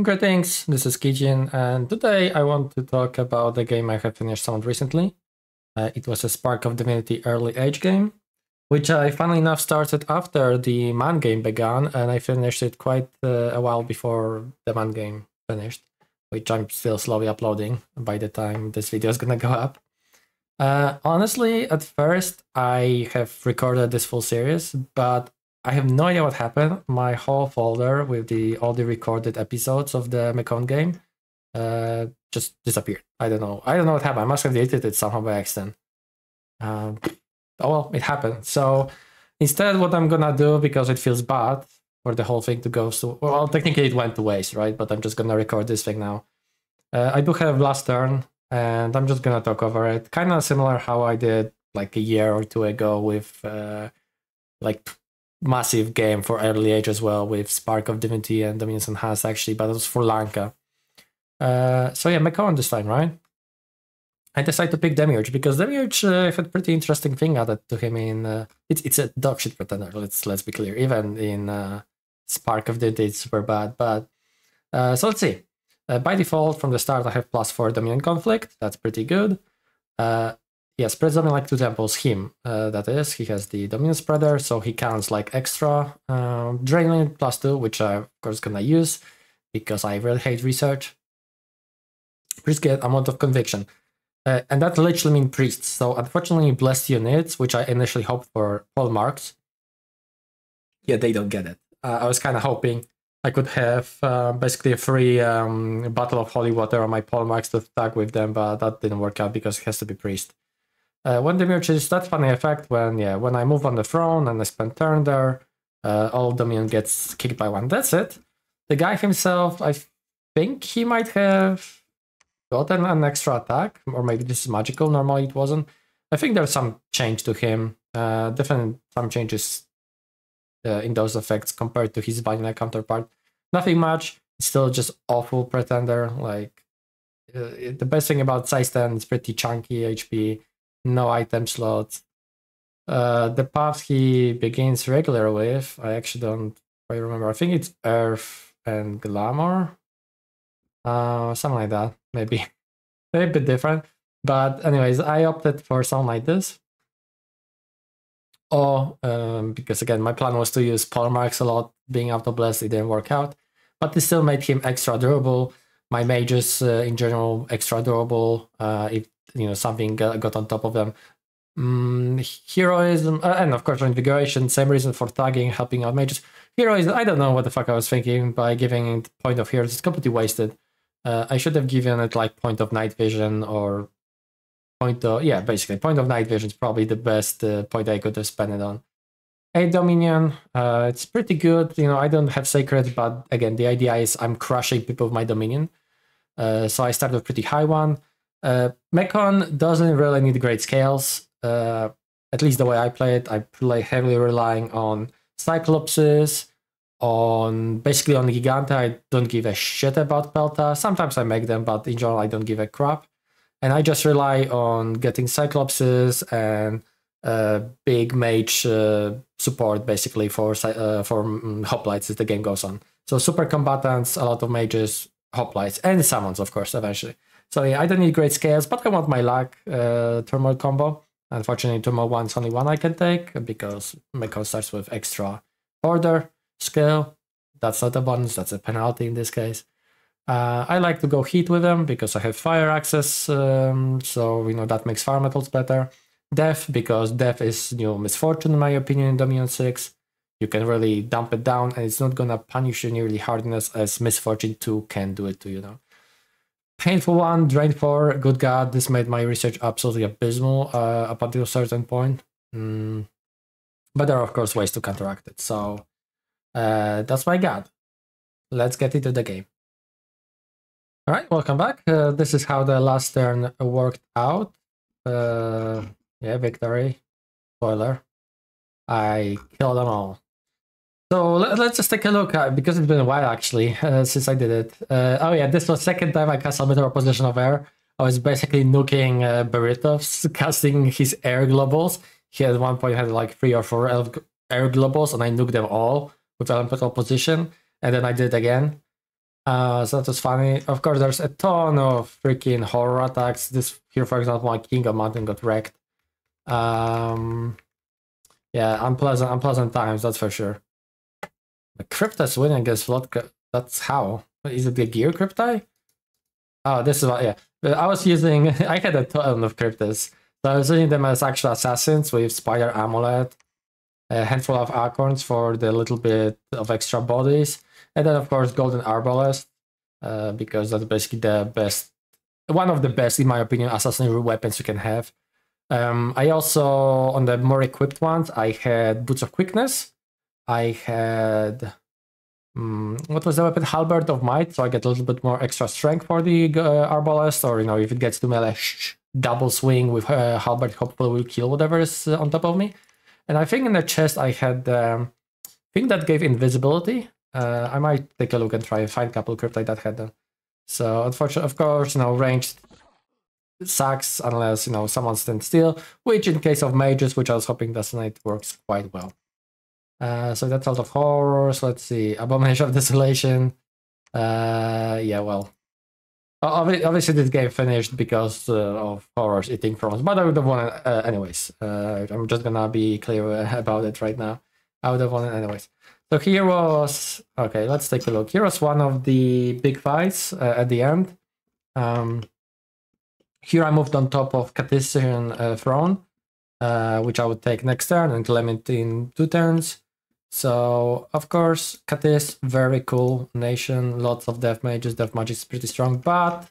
Greetings, this is Kidzin, and today I want to talk about a game I have finished somewhat recently. Uh, it was a Spark of Divinity early age game, which I funnily enough started after the man game began, and I finished it quite uh, a while before the man game finished, which I'm still slowly uploading by the time this video is gonna go up. Uh, honestly, at first I have recorded this full series, but I have no idea what happened. My whole folder with the all the recorded episodes of the Mekone game uh, just disappeared. I don't know. I don't know what happened. I must have deleted it somehow by accident. Um, oh well, it happened. So instead, what I'm gonna do because it feels bad for the whole thing to go so well, technically it went to waste, right? But I'm just gonna record this thing now. Uh, I do have last turn, and I'm just gonna talk over it. Kind of similar how I did like a year or two ago with uh, like massive game for early age as well with Spark of Divinity and Dominions Enhanced actually, but it was for Lanka. Uh, so yeah, Mekone this time, right? I decided to pick Demiurge because Demiurge uh, had pretty interesting thing added to him in uh, it's it's a dog shit pretender. Let's let's be clear. Even in uh, Spark of Divinity, it's super bad. But uh, so let's see. Uh, by default, from the start, I have plus four Dominion conflict. That's pretty good. Yeah, spreads something like two temples. Him, uh, that is, he has the Dominion spreader, so he counts like extra uh, draining plus two, which I of course gonna use because I really hate research. Priest get amount of conviction, uh, and that literally means priests. So unfortunately, blessed units, which I initially hoped for Paul marks, yeah, they don't get it. Uh, I was kind of hoping I could have uh, basically a free um, Battle of Holy Water on my Paul marks to tag with them, but that didn't work out because it has to be priest. Uh, when mirror is that funny effect when yeah when I move on the throne and I spend turn there, uh, all Dominion gets kicked by one. That's it. The guy himself, I think he might have gotten an extra attack, or maybe this is magical. Normally it wasn't. I think there's some change to him. Uh, definitely some changes uh, in those effects compared to his vanilla counterpart. Nothing much. Still just awful pretender. Like uh, the best thing about size 10 is pretty chunky HP no item slots. Uh, the path he begins regular with, I actually don't quite remember. I think it's Earth and Glamour. Uh, something like that, maybe. a bit different. But anyways, I opted for something like this. Or, um, because again, my plan was to use Paul Marks a lot, being auto blessed, it didn't work out. But it still made him extra durable. My mages uh, in general extra durable. Uh, if you know something got, on top of them. Mm, heroism uh, and of course invigoration. Same reason for tagging, helping out mages. Heroism. I don't know what the fuck I was thinking by giving point of heroes. It's completely wasted. Uh, I should have given it like point of night vision or point of yeah, basically point of night vision is probably the best uh, point I could have spent it on. A Dominion, uh, it's pretty good. You know, I don't have Sacred, but again, the idea is I'm crushing people with my Dominion. Uh, so I start with pretty high one. Uh, Mekone doesn't really need great scales. Uh, at least the way I play it, I play heavily relying on Cyclopses, on basically on Giganta. I don't give a shit about Pelta. Sometimes I make them, but in general, I don't give a crap. And I just rely on getting Cyclopses and uh, big mage uh, support basically for uh, for um, hoplites as the game goes on. So super combatants, a lot of mages, hoplites, and summons, of course, eventually. So yeah, I don't need great scales, but I want my luck uh, turmoil combo. Unfortunately, turmoil one is only one I can take because Mekone starts with extra order scale. That's not a bonus, that's a penalty in this case. Uh, I like to go heat with them because I have fire access, um, so you know that makes fire metals better. Death because death is you know misfortune in my opinion in Dominion Six. You can really dump it down, and it's not gonna punish you nearly hardness as misfortune two can do it to you know. Painful one, Drain 4, good god, this made my research absolutely abysmal uh, up until a certain point. Mm. But there are, of course, ways to counteract it. So uh, that's my god. Let's get into the game. All right, welcome back. Uh, this is how the last turn worked out. Uh, yeah, victory. Spoiler. I killed them all. So let, us just take a look at, because it's been a while actually uh, since I did it. Uh, oh yeah, this was second time I cast Meteor Opposition of Air. I was basically nuking uh, Beritovs, casting his air globals. He at one point had like three or four air globals, and I nuked them all with elemental opposition. And then I did it again. Uh, so that was funny. Of course, there's a ton of freaking horror attacks. This here, for example, my King of Mountain got wrecked. Um, yeah, unpleasant, unpleasant times, that's for sure. The Cryptas winning against Vlodka, that's how. Is it the gear Cryptai? Oh, this is what, yeah. I was using, I had a ton of Cryptas. So I was using them as actual assassins with Spider Amulet, a handful of acorns for the little bit of extra bodies, and then of course Golden Arbalest, uh, because that's basically the best, one of the best, in my opinion, assassinary weapons you can have. Um, I also, on the more equipped ones, I had Boots of Quickness, I had um, what was the weapon? Halberd of Might, so I get a little bit more extra strength for the uh, Arbalest, or you know, if it gets to melee, shh, double swing with uh, Halberd hopefully will kill whatever is uh, on top of me. And I think in the chest I had um, thing that gave invisibility. Uh, I might take a look and try and find a couple cryptite that had them. So unfortunately, of course, you know, ranged sucks unless you know someone stands still, which in case of mages, which I was hoping Destiny works quite well. Uh, so that's all of horrors. Let's see. Abomination of Desolation. Uh, yeah, well. Obviously, this game finished because uh, of horrors eating from but I would have won it uh, anyways. Uh, I'm just gonna be clear about it right now. I would have won it anyways. So here was okay. Let's take a look. Here was one of the big fights uh, at the end. Um, here I moved on top of Cartesian uh, throne, uh, which I would take next turn and claim it in two turns. So, of course, Katis, very cool nation, lots of death mages, death magic is pretty strong, but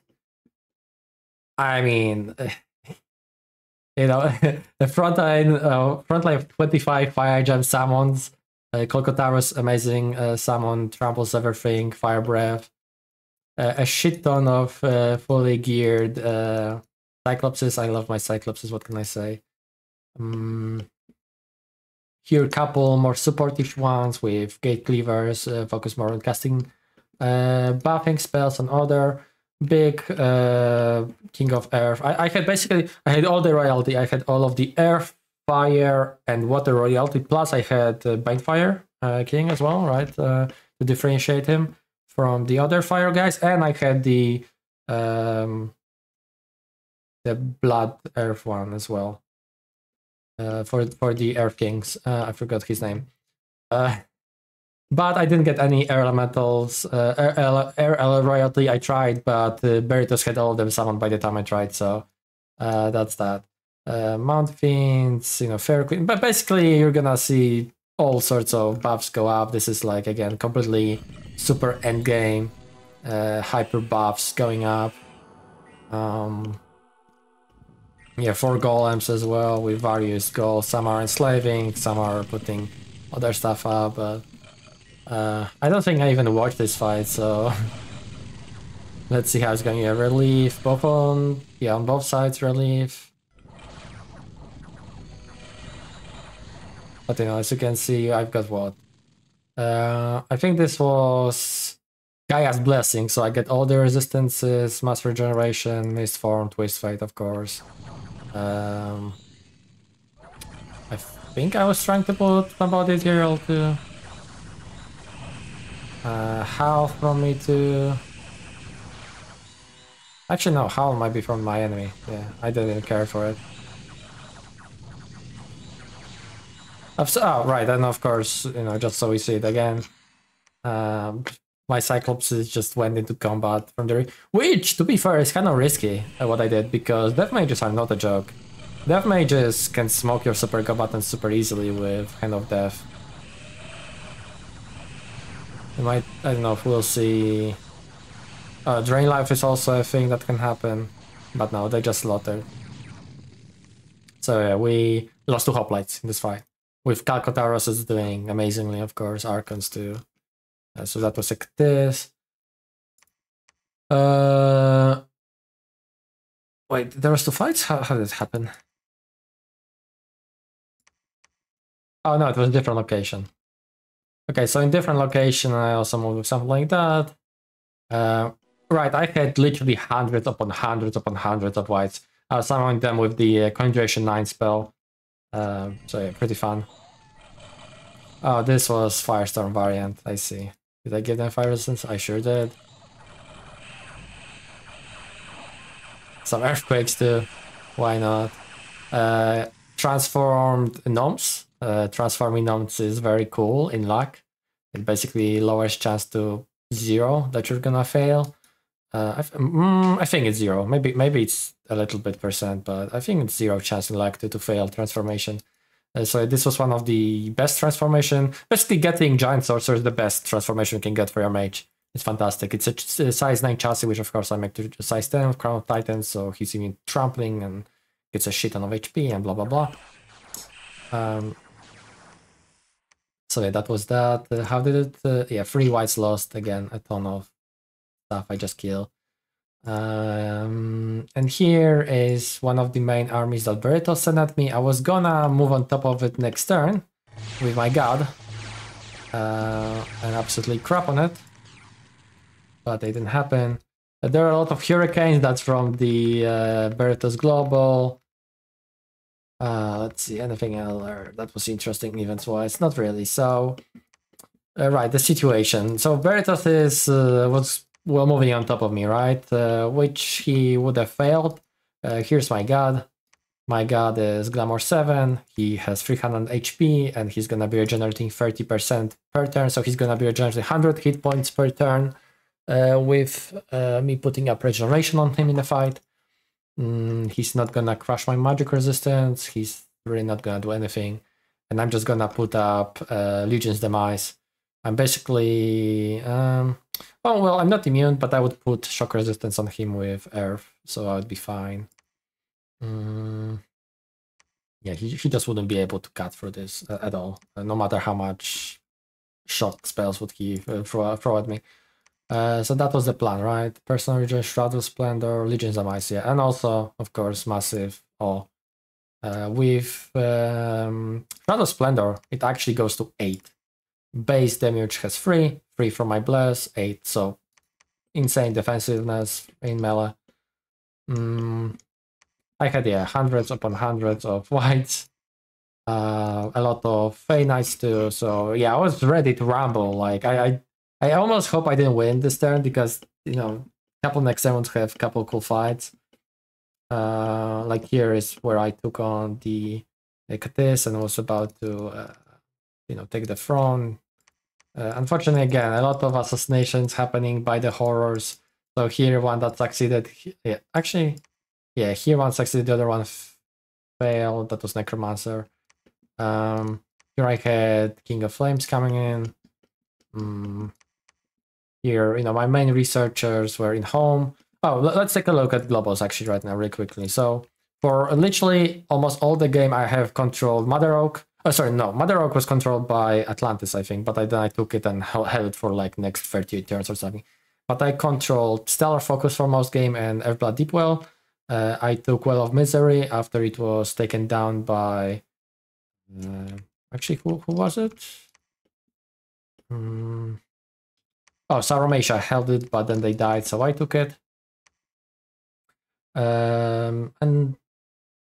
I mean, you know, the front line, uh, front line of 25 fire gem summons, uh, Kolkotaro's amazing uh, summon, tramples everything, fire breath, uh, a shit ton of uh, fully geared uh, Cyclopses. I love my Cyclopses, what can I say? Um, here, a couple more supportive ones with gate cleavers, uh, focus more on casting uh, buffing spells and other big uh, King of Earth. I, I had basically I had all the royalty. I had all of the Earth, Fire, and Water royalty. Plus, I had uh, Fire uh, King as well, right? Uh, to differentiate him from the other Fire guys, and I had the um, the Blood Earth one as well uh, for for the Earth Kings. Uh, I forgot his name. Uh, but I didn't get any air elementals, uh, air, air, air royalty. I tried, but uh, Berytos had all of them summoned by the time I tried, so uh, that's that. Uh, Mount Fiends, you know, Fair Queen. But basically, you're gonna see all sorts of buffs go up. This is like again completely super end game, hyper buffs going up. Um, yeah, four golems as well with various goals. Some are enslaving, some are putting other stuff up, but uh, I don't think I even watched this fight, so let's see how it's going. Yeah, relief, both on yeah on both sides relief. But you know, as you can see, I've got what? Uh, I think this was Gaia's Blessing, so I get all the resistances, Mass Regeneration, Mist Form, Twist Fate, of course. Um, I think I was trying to put my body here to uh, from me to... Actually no, Howl might be from my enemy. Yeah, I didn't care for it. Oh, right, and of course, you know, just so we see it again. Um, my Cyclopses just went into combat from the... Which, to be fair, is kind of risky uh, what I did, because Death Mages are not a joke. Death Mages can smoke your Super combatants super easily with Hand of Death. You might, I don't know if we'll see... Uh, Drain Life is also a thing that can happen, but no, they just slaughtered. So yeah, we lost two hoplites in this fight. With Khalkotauros is doing amazingly, of course, Archons too. So that was like this. Uh, wait, there was two fights? How, how did it happen? Oh no, it was a different location. Okay, so in different location, I also moved with something like that. Uh, right, I had literally hundreds upon hundreds upon hundreds of wights. I was summoning them with the uh, Conjuration 9 spell. Uh, so yeah, pretty fun. Oh, this was Firestorm variant, I see. Did I give them fire resistance? I sure did. Some earthquakes too. Why not? Uh, transformed gnomes. Uh, transforming gnomes is very cool in luck. It basically lowers chance to zero that you're gonna fail. Uh, I, mm, I, think it's zero. Maybe maybe it's a little bit percent, but I think it's zero chance in luck to, to fail transformation. Uh, so this was one of the best transformation. Basically, getting giant sorcerer is the best transformation you can get for your mage. It's fantastic. It's a, size 9 chassis, which of course I make to size 10 with Crown of Titans, so he's even trampling and gets a shit ton of HP and blah blah blah. Um, so yeah, that was that. Uh, how did it? Uh, yeah, three wights lost again. A ton of stuff I just killed. Um, and here is one of the main armies that Berytos sent at me. I was gonna move on top of it next turn with my god uh, and absolutely crap on it, but it didn't happen. But there are a lot of hurricanes. That's from the uh, Global. Uh, let's see, anything else that was interesting events-wise? Not really. So, uh, right, the situation. So Berytos is uh, was well moving on top of me, right? Uh, which he would have failed. Uh, here's my god. My god is Glamour 7, he has 300 HP and he's gonna be regenerating 30% per turn, so he's gonna be regenerating 100 hit points per turn uh, with uh, me putting up regeneration on him in the fight. Mm, he's not gonna crush my magic resistance, he's really not gonna do anything. And I'm just gonna put up uh, Legion's Demise. I'm basically um, Oh, well, I'm not immune, but I would put shock resistance on him with Earth, so I would be fine. Mm. Yeah, he, he just wouldn't be able to cut through this uh, at all, uh, no matter how much shock spells would he uh, throw, throw at me. Uh, so that was the plan, right? Personal Region, Shroud of Splendor, Legions of Ice. And also, of course, Massive Oh, Uh, with um, Shroud of Splendor, it actually goes to 8. Base damage has 3, 3 from my bless, 8, so insane defensiveness in melee. Mm, I had, yeah, hundreds upon hundreds of wights. Uh, a lot of Fey Knights too, so yeah, I was ready to rumble. Like, I, I, I almost hope I didn't win this turn because, you know, a couple next sevens have a couple cool fights. Uh, like here is where I took on the Ekatis and was about to, uh, you know, take the throne. Uh, unfortunately, again, a lot of assassinations happening by the horrors. So here one that succeeded, yeah, actually, yeah, here one succeeded, the other one failed. That was Necromancer. Um, here I had King of Flames coming in. Mm, here, you know, my main researchers were in home. Oh, let's take a look at globals actually right now, really quickly. So for literally almost all the game, I have controlled Mother Oak, Oh, sorry, no. Mother Rock was controlled by Atlantis, I think, but I, then I took it and held it for like next 38 turns or something. But I controlled Stellar Focus for most game and Earthblood Deepwell. Uh, I took Well of Misery after it was taken down by... Uh, actually, who, who was it? Um, oh, Sauromatia held it, but then they died, so I took it. Um, and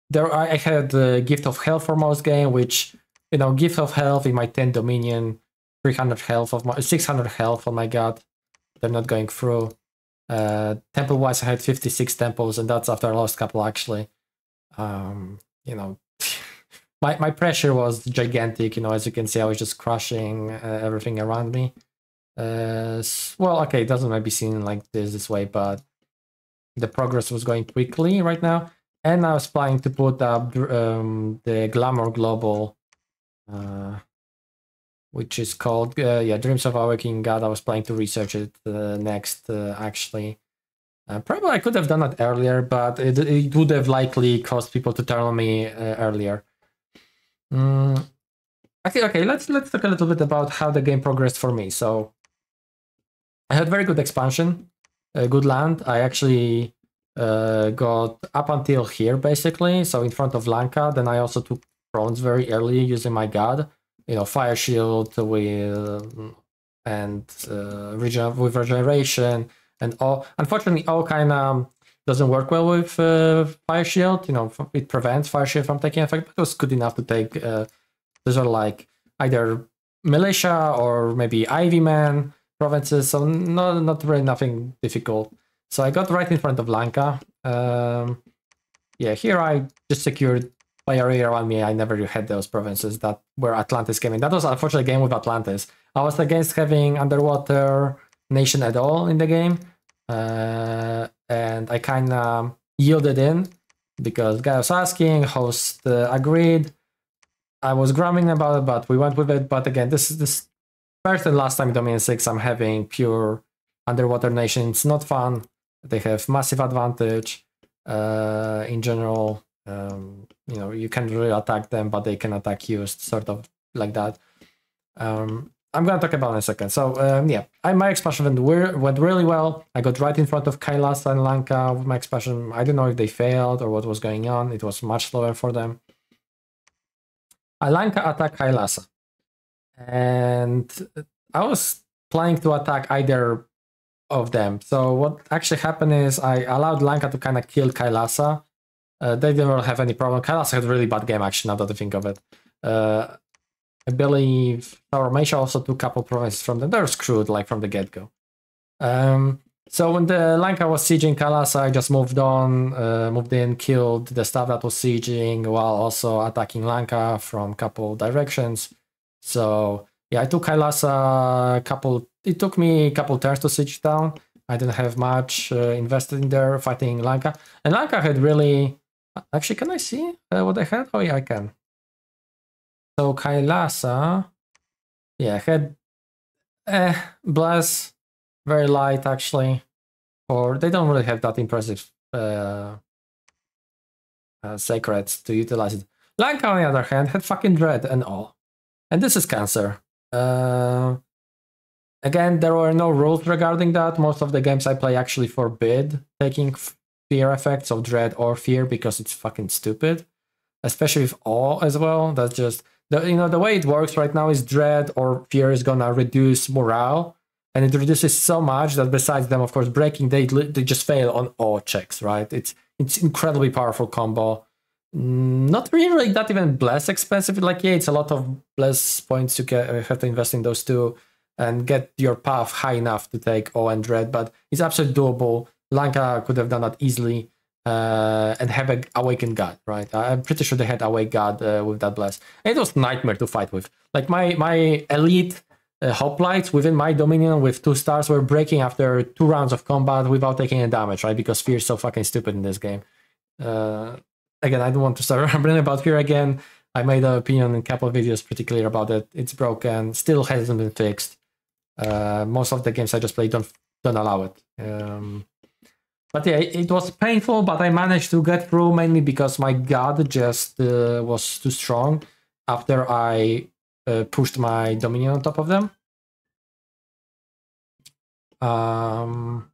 there I had the Gift of Health for most game, which you know, gift of health in my 10 dominion, 300 health of my 600 health. Oh my god, they're not going through. Uh, temple wise, I had 56 temples, and that's after I lost a couple actually. Um, you know, my my pressure was gigantic. You know, as you can see, I was just crushing uh, everything around me. Uh, well, okay, it doesn't maybe seem like this this way, but the progress was going quickly right now, and I was planning to put up um, the glamour global uh, which is called uh, yeah Dreams of Awakening God. I was planning to research it uh, next uh, actually. Uh, probably I could have done it earlier, but it, it would have likely caused people to turn on me uh, earlier. Mm. Okay, okay. Let's let's talk a little bit about how the game progressed for me. So I had very good expansion, good land. I actually got up until here basically, so in front of Lanka. Then I also took thrones very early using my god. You know, fire shield with and uh, regen- with regeneration and all. Unfortunately, all kind of doesn't work well with uh, fire shield. You know, it prevents fire shield from taking effect, but it was good enough to take. Uh, those are like either militia or maybe Ivy Man provinces, so not not really nothing difficult. So I got right in front of Lanka, Um, yeah, here I just secured by area around me. I never had those provinces that were Atlantis came in. That was unfortunately game with Atlantis. I was against having underwater nation at all in the game, uh, and I kind of yielded in because guy was asking, host uh, agreed. I was grumbling about it, but we went with it. But again, this is this first and last time Dominion 6 I'm having pure underwater nation. It's not fun. They have massive advantage uh, in general. Um, you know, you can really attack them, but they can attack you, sort of like that. Um, I'm gonna talk about in a second. So um, yeah, I, my expansion went, went really well. I got right in front of Kailasa and Lanka with my expansion. I don't know if they failed or what was going on. It was much slower for them. Lanka attacked Kailasa, and I was planning to attack either of them. So what actually happened is I allowed Lanka to kind of kill Kailasa. Uh, they didn't have any problem. Kailasa had really bad game actually. Now that I think of it. Uh, I believe Sauromatia also took a couple provinces from them. They're screwed like from the get go. Um, so when the Lanka was sieging Kailasa, I just moved on, uh, moved in, killed the stuff that was sieging while also attacking Lanka from a couple directions. So yeah, I took Kailasa a couple. It took me a couple turns to siege down. I didn't have much uh, invested in there fighting Lanka, and Lanka had really. Actually, can I see uh, what I had? Oh yeah, I can. So Kailasa, yeah, had eh, bless, very light actually. Or they don't really have that impressive uh, uh, to utilize it. Lanka, on the other hand, had fucking dread and all. And this is cancer. Uh, again, there were no rules regarding that. Most of the games I play actually forbid taking fear effects of dread or fear because it's fucking stupid. Especially with awe as well. That's just the you know the way it works right now is dread or fear is gonna reduce morale, and it reduces so much that besides them, of course, breaking they they just fail on all checks. Right? It's it's incredibly powerful combo. Mm, not really that even bless expensive. Like yeah, it's a lot of bless points you get, uh, have to invest in those two and get your path high enough to take O and Dread, but it's absolutely doable. Lanka could have done that easily uh, and have a awakened god, right? I'm pretty sure they had awake god uh, with that. And it was nightmare to fight with. Like my my elite uh, hoplites within my dominion with two stars were breaking after two rounds of combat without taking any damage, right? Because fear is so fucking stupid in this game. Uh, again, I don't want to start rambling about fear again. I made an opinion in a couple of videos pretty clear about it. It's broken, still hasn't been fixed. Uh, most of the games I just play don't don't allow it. Um, but yeah, it was painful, but I managed to get through mainly because my god just uh, was too strong after I uh, pushed my dominion on top of them. Um,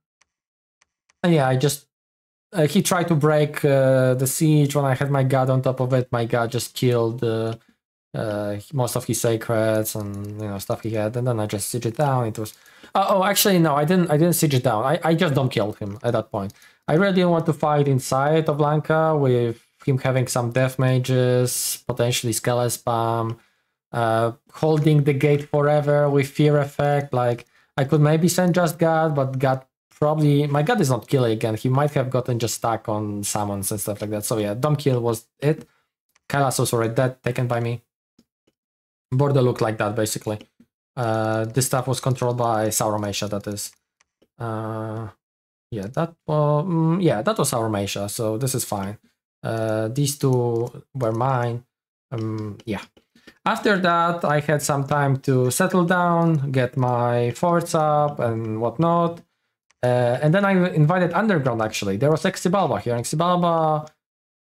yeah, I just uh, he tried to break uh, the siege when I had my god on top of it. My god just killed uh, uh, most of his sacreds and you know stuff he had, and then I just siege it down. It was uh, oh, actually, no, I didn't. I didn't siege it down. I, I just don't kill him at that point. I really didn't want to fight inside of Lanka with him having some death mages, potentially skeleton spam, uh, holding the gate forever with fear effect. Like I could maybe send just God, but God probably my God is not killing again. He might have gotten just stuck on summons and stuff like that. So yeah, dumb kill was it. Kailas was already dead, taken by me. Border looked like that basically. Uh, this stuff was controlled by Sauromatia, that is. Uh, yeah, that well, mm, yeah, that was Sauromatia, so this is fine. Uh, these two were mine. Um, yeah. After that, I had some time to settle down, get my forts up and whatnot. Uh, and then I invited Underground, actually. There was Xibalba here, Xibalba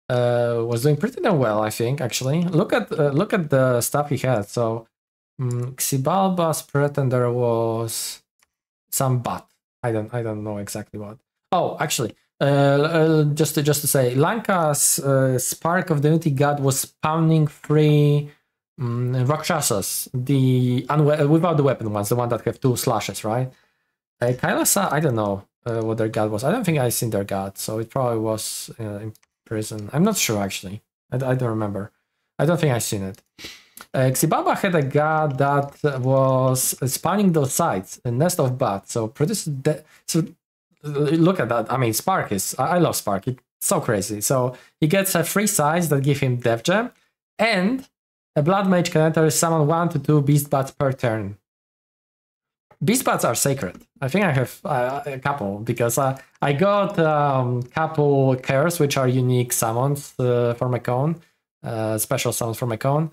uh, was doing pretty damn well, I think, actually. Look at uh, look at the stuff he had. So Mm, Xibalba's pretender was some bat. I don't I don't know exactly what. Oh, actually, uh, uh, just to, just to say, Lanka's uh, Spark of the Unity God was spawning three um, Rakshasas, the unwe- without the weapon ones, the one that have two slashes, right? Uh, Kailasa, I don't know uh, what their god was. I don't think I've seen their god, so it probably was uh, in prison. I'm not sure actually. I, I don't remember. I don't think I've seen it. Uh, Xibalba had a god that was spanning those sides, a nest of bats. So produce so look at that. I mean, Spark is. I love Spark. It's so crazy. So he gets a free size that give him Def Jam, and a Blood Mage can enter summon one to two Beast Bats per turn. Beast Bats are sacred. I think I have uh, a couple because uh, I got a um, couple Keres which are unique summons uh, for my cone, uh, special summons for my cone.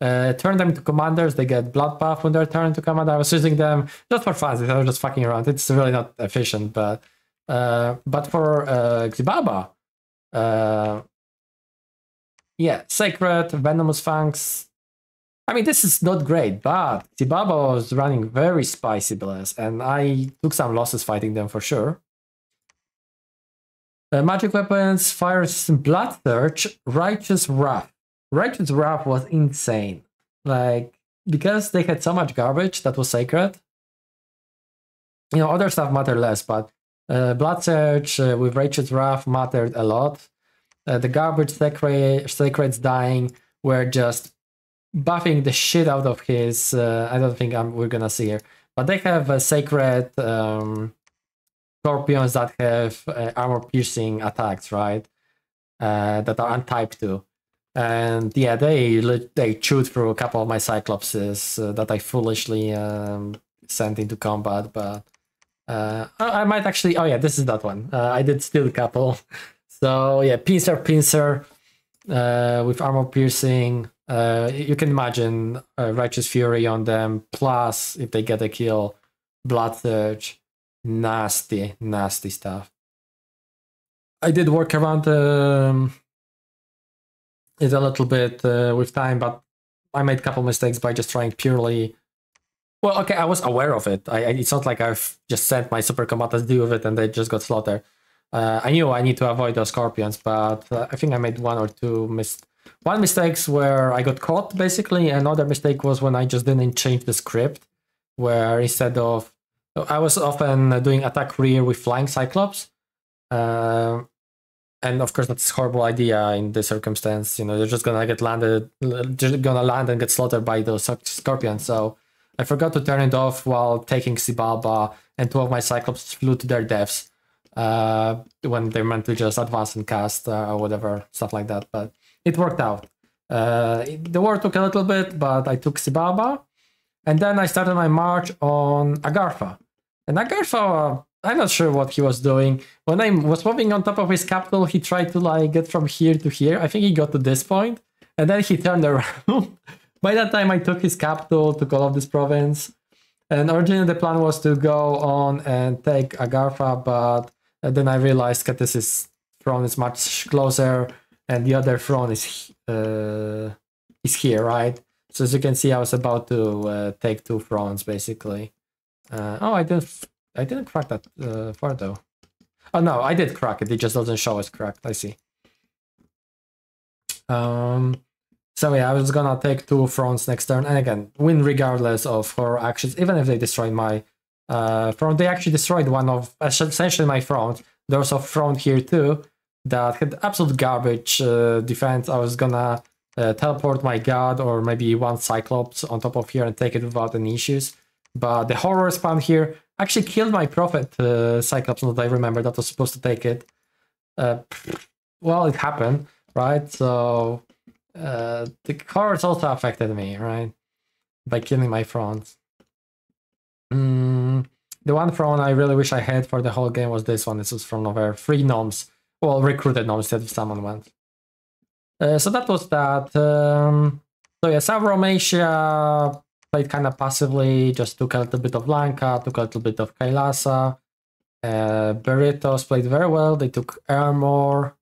Uh, turn them into commanders. They get blood buff when they're turned into commander. I was using them just for fun. They were just fucking around. It's really not efficient, but uh, but for uh, Xibalba, uh, yeah, sacred venomous fangs. I mean, this is not great, but Xibalba was running very spicy blast, and I took some losses fighting them for sure. Uh, magic weapons, fire system, blood surge, righteous wrath. Righteous Wrath was insane. Like, because they had so much garbage that was sacred. You know, other stuff mattered less, but uh, Blood Surge uh, with Righteous Wrath mattered a lot. Uh, the garbage sacred, sacreds dying were just buffing the shit out of his. Uh, I don't think I'm, we're gonna see here, but they have a sacred um, scorpions that have uh, armor piercing attacks, right? Uh, that are untyped to and yeah, they they chewed through a couple of my Cyclopses uh, that I foolishly um, sent into combat, but uh, I might actually. Oh yeah, this is that one. Uh, I did steal a couple. So yeah, pincer, pincer, uh, with armor piercing. Uh, you can imagine uh, righteous fury on them. Plus, if they get a kill, blood surge, nasty, nasty stuff. I did work around um, it a little bit uh, with time, but I made a couple mistakes by just trying purely. Well, okay, I was aware of it. I, it's not like I've just sent my super combatants deal with it and they just got slaughtered. Uh, I knew I need to avoid those scorpions, but uh, I think I made one or two mis. One mistakes where I got caught basically. Another mistake was when I just didn't change the script, where instead of I was often doing attack rear with flying cyclops. Uh, and of course that's a horrible idea in the circumstance you know they're just gonna get landed just gonna land and get slaughtered by those scorpions. So i forgot to turn it off while taking Xibalba and two of my cyclops flew to their deaths uh, when they're meant to just advance and cast uh, or whatever stuff like that. But it worked out. Uh, the war took a little bit but i took Xibalba and then i started my march on agartha. And agartha I'm not sure what he was doing. When I was moving on top of his capital, he tried to like get from here to here. I think he got to this point, and then he turned around. By that time, I took his capital, took all of this province, and originally the plan was to go on and take Agartha, but then I realized Khatis's throne is much closer, and the other throne is uh, is here, right? So as you can see, I was about to uh, take two thrones, basically. Uh, oh, I didn't I didn't crack that uh, far though. Oh no, I did crack it. It just doesn't show as cracked. I see. Um. So yeah, I was gonna take two fronts next turn, and again, win regardless of her actions, even if they destroyed my uh, front. They actually destroyed one of essentially my front. There's a front here too that had absolute garbage uh, defense. I was gonna uh, teleport my god or maybe one Cyclops on top of here and take it without any issues. But the horror spawn here actually killed my prophet uh, Cyclops, that I remember that was supposed to take it. Uh, well, it happened, right? So uh, the cards also affected me, right? By killing my fronts. Mm, the one front I really wish I had for the whole game was this one. This was from over three gnomes. Well, recruited gnomes instead of someone went. Uh, so that was that. Um, so yeah, Sauromatia played kind of passively, just took a little bit of Lanka, took a little bit of Kailasa. Uh, Berytos played very well. They took Ermor.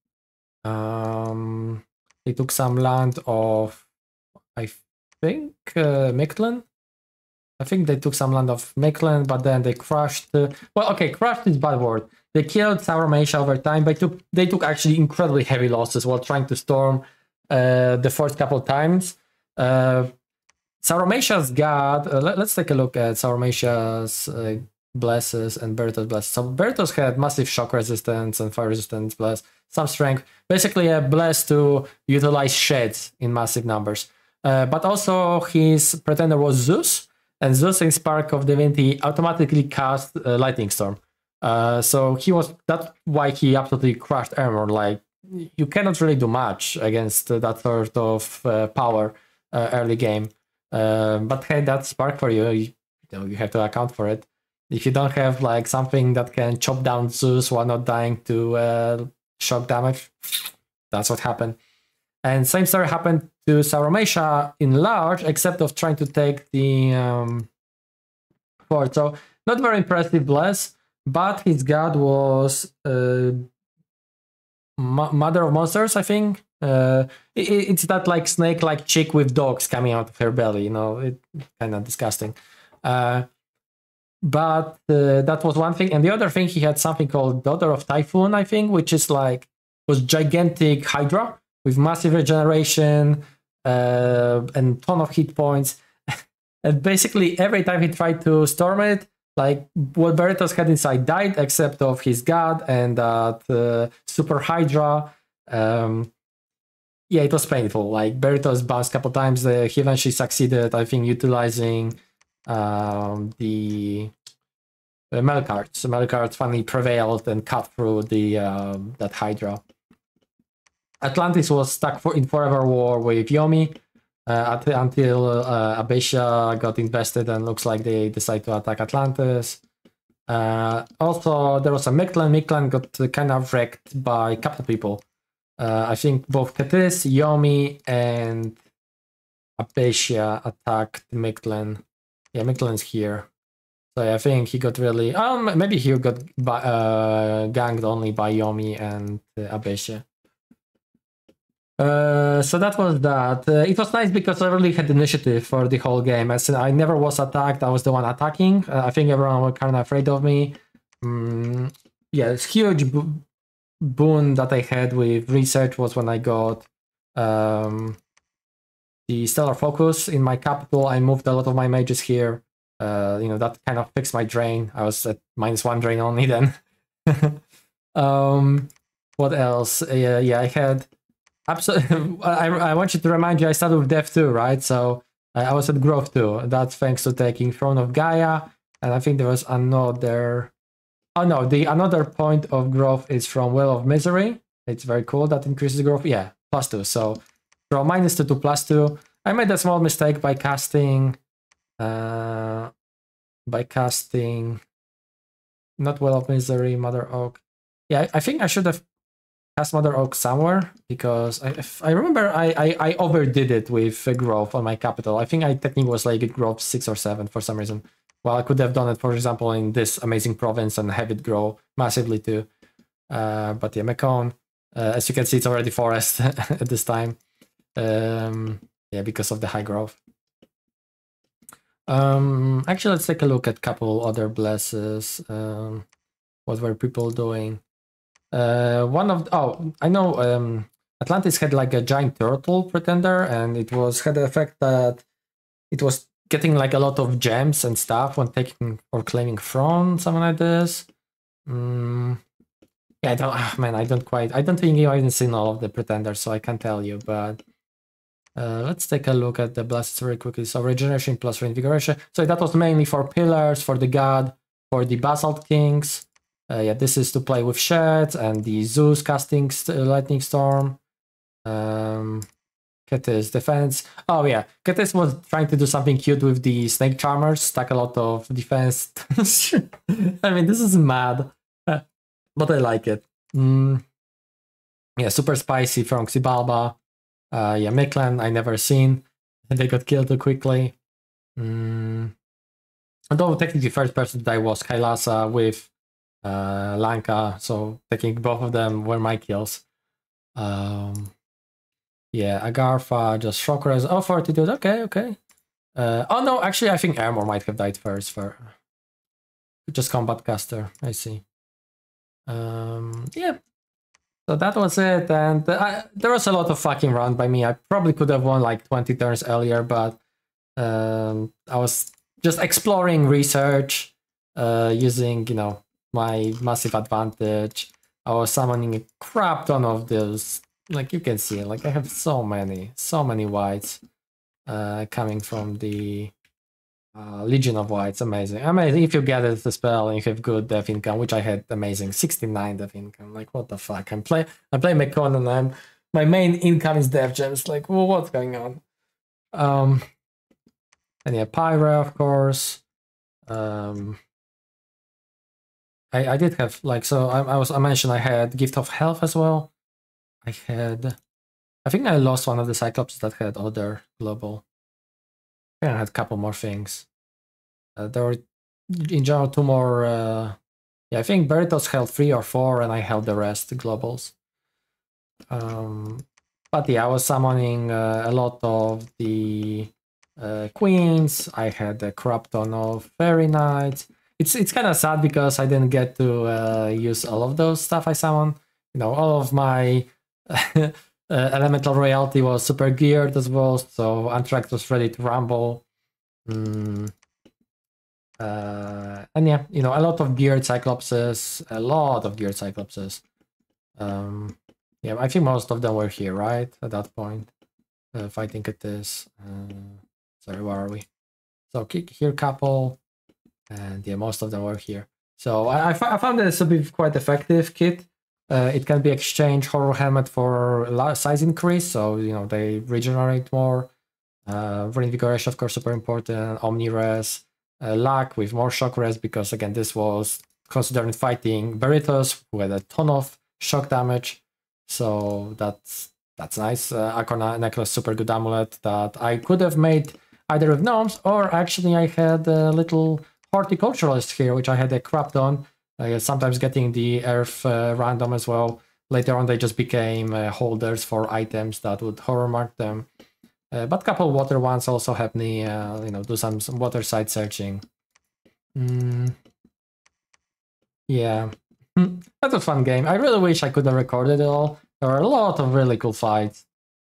Um, they took some land of, I think, uh, Mictlan. I think they took some land of Mictlan, but then they crushed. Uh, well, okay, crushed is bad word. They killed Sauromatia over time, but took, they took actually incredibly heavy losses while trying to storm uh, the first couple times. Uh, Sauromatia's god, uh, let, us take a look at Sauromatia's uh, blesses and Berytos bless. So Berytos had massive shock resistance and fire resistance bless, some strength, basically a bless to utilize sheds in massive numbers. Uh, but also his pretender was Zeus, and Zeus in Spark of Divinity automatically cast uh, Lightning Storm. Uh, so he was that's why he absolutely crushed Ermor. Like you cannot really do much against that sort of uh, power uh, early game. Uh, but hey, that's spark for you. you. Know, you have to account for it. If you don't have like something that can chop down Zeus while not dying to uh, shock damage, that's what happened. And same story happened to Sauromatia in large, except of trying to take the um, fort. So not very impressive bless, but his god was uh, Mother of Monsters, I think. Uh, it, it's that like snake-like chick with dogs coming out of her belly. You know, it kind of disgusting. Uh, but uh, that was one thing, and the other thing he had something called Daughter of Typhoon, I think, which is like was gigantic Hydra with massive regeneration uh, and ton of hit points. and basically, every time he tried to storm it, like what Berytos had inside died, except of his god and that uh, Super Hydra. Um, yeah, it was painful. Like Berytos bounced a couple times. Uh, he eventually succeeded, I think, utilizing um, the. The Melkarts finally prevailed and cut through the um, that Hydra. Atlantis was stuck for, in forever war with Yomi uh, until uh, Abysia got invested and looks like they decide to attack Atlantis. Uh, also, there was a Mictlan. Mictlan got kind of wrecked by a couple people. Uh, I think both Tethys, Yomi, and Abysia attacked Mictlan. Yeah, Mictlan's here. So I think he got really. Um, maybe he got by, uh, ganged only by Yomi and uh. Uh, so that was that. Uh, it was nice because I really had initiative for the whole game. I said I never was attacked. I was the one attacking. Uh, I think everyone was kind of afraid of me. Mm, yeah, it's huge boon that I had with research was when I got um, the stellar focus in my capital. I moved a lot of my mages here. Uh, you know that kind of fixed my drain. I was at minus one drain only then. um, what else? Yeah, yeah, I had Absolutely. I, I want you to remind you, I started with Dev 2, right? So I was at Growth 2. That's thanks to taking Throne of Gaia. And I think there was another. Oh no, the another point of growth is from Well of Misery. It's very cool. That increases growth. Yeah, plus two. So from minus two to plus two. I made a small mistake by casting. Uh, by casting. Not Well of Misery, Mother Oak. Yeah, I think I should have cast Mother Oak somewhere because I, I remember I, I, I, overdid it with growth on my capital. I think I technically was like growth six or seven for some reason. Well, I could have done it, for example, in this amazing province and have it grow massively too. Uh, but yeah, Mekone, uh, as you can see, it's already forest at this time. Um, yeah, because of the high growth. Um, actually, let's take a look at a couple other blesses. Um, what were people doing? Uh, one of oh, I know um, Atlantis had like a giant turtle pretender, and it was had the effect that it was getting like a lot of gems and stuff when taking or claiming throne, something like this. Mm, yeah, I don't. Oh, man, I don't quite. I don't think I've even seen all of the pretenders, so I can't tell you. But uh, let's take a look at the blasts very quickly. So regeneration plus reinvigoration. So that was mainly for pillars, for the god, for the basalt kings. Uh, yeah, this is to play with Shed and the Zeus casting st Lightning Storm. Um, Ketiss defense. Oh yeah, Ketiss was trying to do something cute with the Snake Charmers, stack a lot of defense. I mean, this is mad, but I like it. Mm. Yeah, super spicy from Xibalba. Uh, yeah, Mictlan, I never seen. They got killed too quickly. Mm. Although technically first person die was Kailasa with uh, Lanka. So taking both of them were my kills. Um, yeah, Agartha just shock res. Oh, fortitude. Okay, okay. Uh, oh no, actually, I think Ermor might have died first for just combat caster. I see. Um, yeah. So that was it, and I, there was a lot of fucking run by me. I probably could have won like 20 turns earlier, but um, I was just exploring research, uh, using you know my massive advantage. I was summoning a crap ton of those. Like you can see, like I have so many, so many wights uh, coming from the Uh, Legion of White's amazing. Amazing. If you it the spell and you have good death income, which I had amazing, 69 death income. Like what the fuck? I'm play I play Mekone and I'm my main income is death gems. Like, well, what's going on? Um and yeah, Pyra, of course. Um I, I did have like so I, I was I mentioned I had Gift of Health as well. I had I think I lost one of the Cyclops that had other global. I I had a couple more things. Uh, there were in general two more uh, yeah, I think Berytos held three or four and I held the rest globals. Um but yeah, I was summoning uh, a lot of the uh, queens. I had a crap ton of fairy knights it's it's kind of sad because I didn't get to uh, use all of those stuff I summoned. You know, all of my elemental royalty was super geared as well, so Anthrax was ready to rumble. Mm. Uh, and yeah, you know, a lot of geared Cyclopses, a lot of geared Cyclopses. Um, yeah, I think most of them were here, right? At that point, uh, if I think it is. Uh, sorry, where are we? So kick here couple, and yeah, most of them were here. So I, I, found this to be quite effective kit. Uh, it can be exchanged horror helmet for size increase, so you know they regenerate more. Uh, reinvigoration, of course, super important. Omni res, uh, luck with more shock res because again, this was considering fighting Berytos who had a ton of shock damage. So that's that's nice. Uh, Akona necklace, super good amulet that I could have made either with gnomes or actually I had a little horticulturalist here, which I had a crap on. Uh, sometimes getting the earth uh, random as well. Later on, they just became uh, holders for items that would horror mark them. Uh, but couple water ones also help me, uh, you know, do some, some water side searching. Mm. Yeah, hmm. that's a fun game. I really wish I could have recorded it all. There are a lot of really cool fights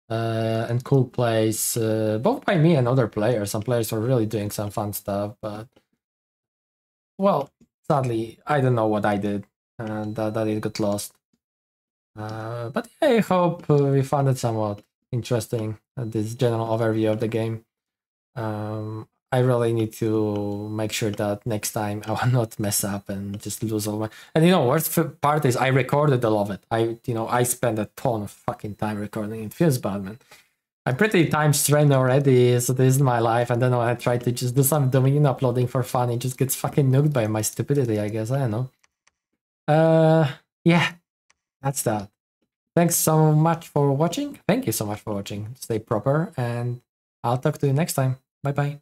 and cool plays, both by me and other players. Some players were really doing some fun stuff, but well, sadly, I don't know what I did, and uh, that it got lost. Uh, but yeah, I hope uh, we found it somewhat interesting. Uh, this general overview of the game. Um, I really need to make sure that next time I will not mess up and just lose all my. And you know, worst part is I recorded all of it. I, you know, I spent a ton of fucking time recording. It feels bad, man. I'm pretty time strained already, so this is my life. And then when I try to just do some domain uploading for fun, it just gets fucking nuked by my stupidity, I guess. I don't know. Uh, yeah, that's that. Thanks so much for watching. Thank you so much for watching. Stay proper, and I'll talk to you next time. Bye bye.